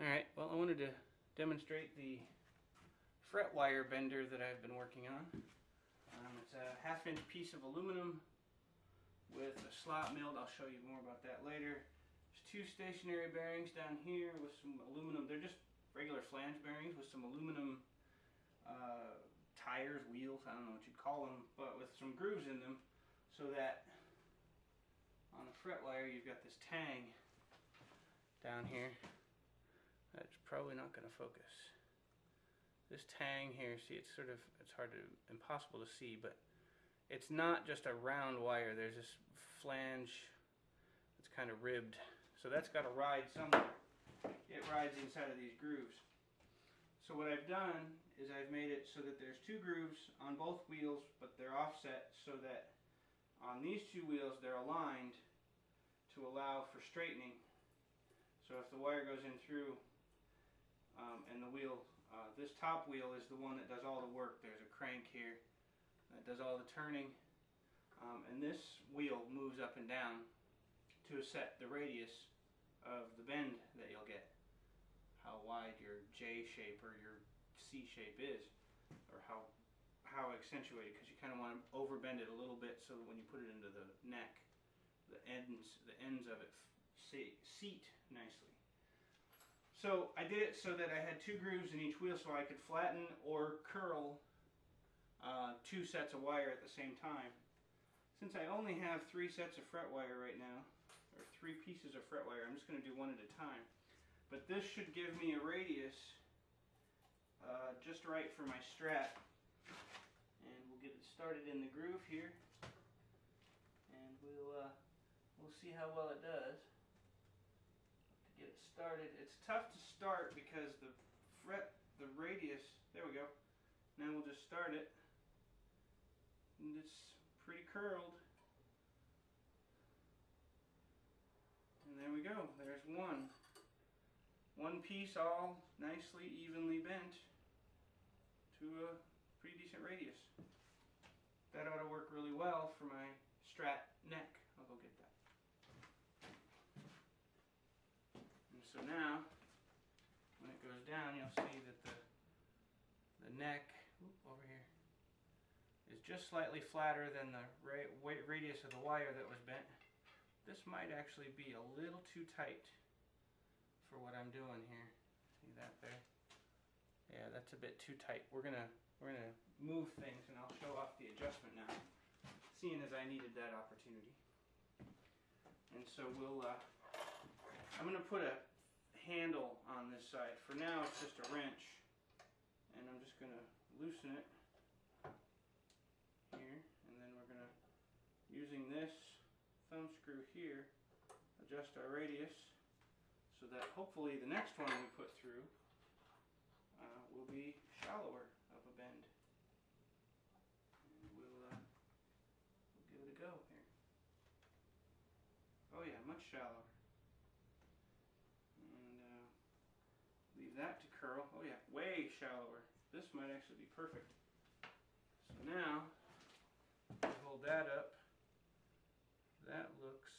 Alright, well I wanted to demonstrate the fret wire bender that I've been working on. Um, it's a half inch piece of aluminum with a slot milled. I'll show you more about that later. There's two stationary bearings down here with some aluminum. They're just regular flange bearings with some aluminum uh, tires, wheels, I don't know what you'd call them, but with some grooves in them so that on the fret wire you've got this tang down here. That's probably not going to focus. This tang here, see it's sort of, it's hard to, impossible to see, but it's not just a round wire. There's this flange that's kind of ribbed. So that's got to ride somewhere. It rides inside of these grooves. So what I've done is I've made it so that there's two grooves on both wheels, but they're offset so that on these two wheels they're aligned to allow for straightening. So if the wire goes in through um, and the wheel, uh, this top wheel is the one that does all the work. There's a crank here that does all the turning. Um, and this wheel moves up and down to set the radius of the bend that you'll get. How wide your J shape or your C shape is, or how how accentuated, because you kind of want to overbend it a little bit so that when you put it into the neck, the ends the ends of it seat nicely. So I did it so that I had two grooves in each wheel so I could flatten or curl uh, two sets of wire at the same time. Since I only have three sets of fret wire right now, or three pieces of fret wire, I'm just going to do one at a time. But this should give me a radius uh, just right for my strat. And we'll get it started in the groove here. And we'll, uh, we'll see how well it does started. It's tough to start because the fret, the radius, there we go. Now we'll just start it. And it's pretty curled. And there we go, there's one. One piece all nicely evenly bent to a pretty decent radius. That ought to work really well for my strat neck. I'll go get that. And so now, when it goes down, you'll see that the, the neck, whoop, over here, is just slightly flatter than the ra radius of the wire that was bent. This might actually be a little too tight for what I'm doing here. See that there? Yeah, that's a bit too tight. We're gonna we're gonna move things and I'll show off the adjustment now, seeing as I needed that opportunity. And so we'll uh, I'm gonna put a handle on this side. For now it's just a wrench and I'm just going to loosen it here and then we're going to, using this thumb screw here, adjust our radius so that hopefully the next one we put through uh, will be shallower of a bend. And we'll, uh, we'll give it a go here. Oh yeah, much shallower. That to curl. Oh yeah, way shallower. This might actually be perfect. So now, hold that up. That looks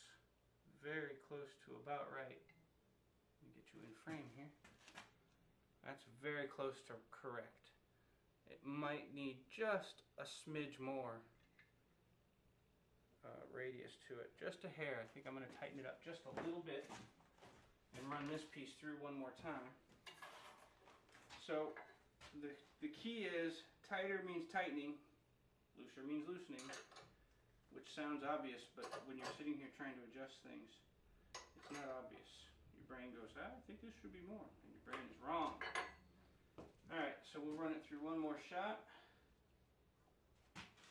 very close to about right. Let me get you in frame here. That's very close to correct. It might need just a smidge more uh, radius to it. Just a hair. I think I'm going to tighten it up just a little bit and run this piece through one more time. So the, the key is tighter means tightening, looser means loosening, which sounds obvious, but when you're sitting here trying to adjust things, it's not obvious. Your brain goes, ah, I think this should be more, and your brain is wrong. Alright, so we'll run it through one more shot,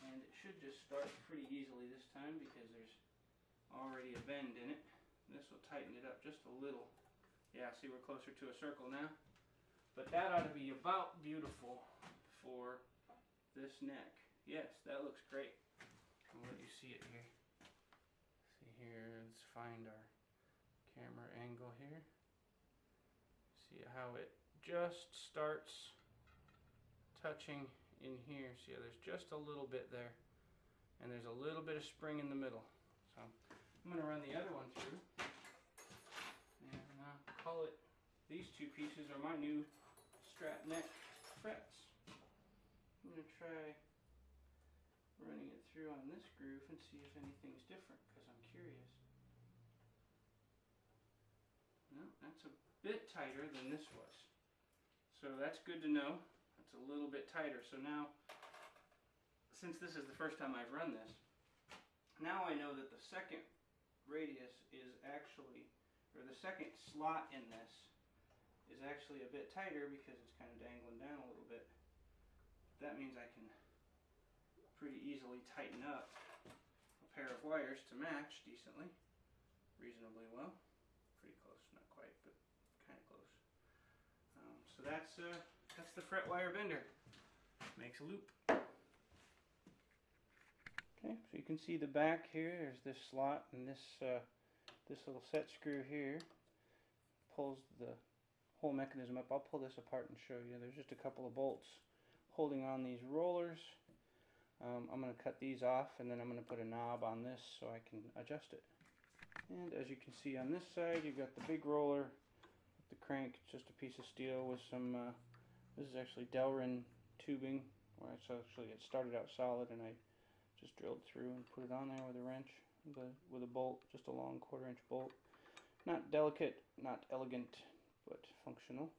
and it should just start pretty easily this time because there's already a bend in it. This will tighten it up just a little. Yeah, see we're closer to a circle now? But that ought to be about beautiful for this neck. Yes, that looks great. I'll let you see it here. See here, let's find our camera angle here. See how it just starts touching in here. See how there's just a little bit there. And there's a little bit of spring in the middle. So I'm going to run the other one through. And I'll call it these two pieces are my new strat neck frets. I'm going to try running it through on this groove and see if anything's different because I'm curious. No, that's a bit tighter than this was. So that's good to know. It's a little bit tighter. So now, since this is the first time I've run this, now I know that the second radius is actually, or the second slot in this is actually a bit tighter because it's kind of dangling down a little bit. That means I can pretty easily tighten up a pair of wires to match decently, reasonably well. Pretty close, not quite, but kind of close. Um, so that's uh, that's the fret wire bender. Makes a loop. Okay, so you can see the back here. There's this slot and this uh, this little set screw here pulls the whole mechanism up. I'll pull this apart and show you. There's just a couple of bolts holding on these rollers. Um, I'm going to cut these off and then I'm going to put a knob on this so I can adjust it. And as you can see on this side, you've got the big roller the crank, just a piece of steel with some, uh, this is actually Delrin tubing, where it's actually, it started out solid and I just drilled through and put it on there with a wrench, with a, with a bolt, just a long quarter inch bolt. Not delicate, not elegant, but functional.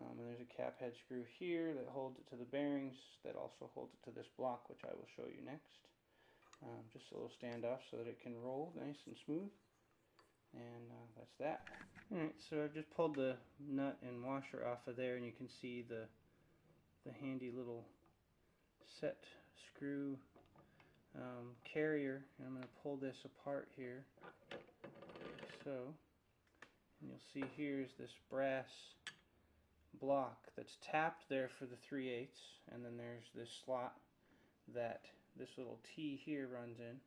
Um, and there's a cap head screw here that holds it to the bearings that also holds it to this block which I will show you next. Um, just a little standoff so that it can roll nice and smooth. And uh, that's that. Alright, so I've just pulled the nut and washer off of there and you can see the, the handy little set screw um, carrier. And I'm going to pull this apart here. So, and you'll see here's this brass block that's tapped there for the 3 eighths. And then there's this slot that this little T here runs in.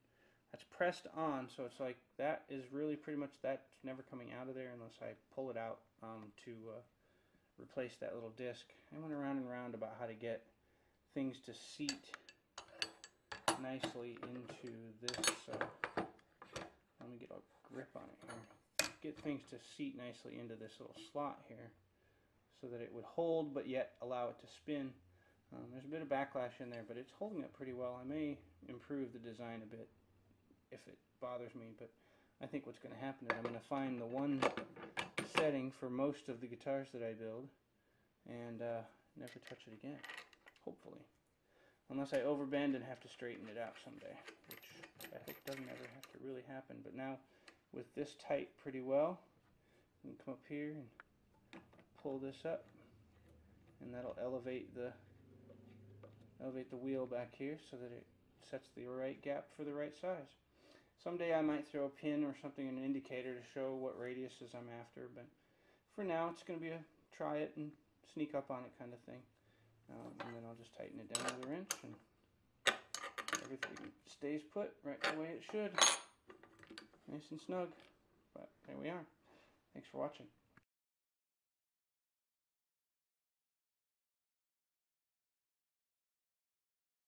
That's pressed on so it's like that is really pretty much that's never coming out of there unless I pull it out um, to uh, replace that little disc. I went around and around about how to get things to seat nicely into this uh, let me get a grip on it here get things to seat nicely into this little slot here so that it would hold but yet allow it to spin. Um, there's a bit of backlash in there, but it's holding up pretty well. I may improve the design a bit if it bothers me, but I think what's going to happen is I'm going to find the one setting for most of the guitars that I build and uh, never touch it again, hopefully. Unless I overbend and have to straighten it out someday, which I hope doesn't ever have to really happen. But now, with this tight pretty well, can come up here and pull this up and that'll elevate the elevate the wheel back here so that it sets the right gap for the right size. Someday I might throw a pin or something, an indicator to show what radiuses I'm after, but for now it's going to be a try it and sneak up on it kind of thing. Um, and then I'll just tighten it down with a wrench and everything stays put right the way it should. Nice and snug. But there we are. Thanks for watching.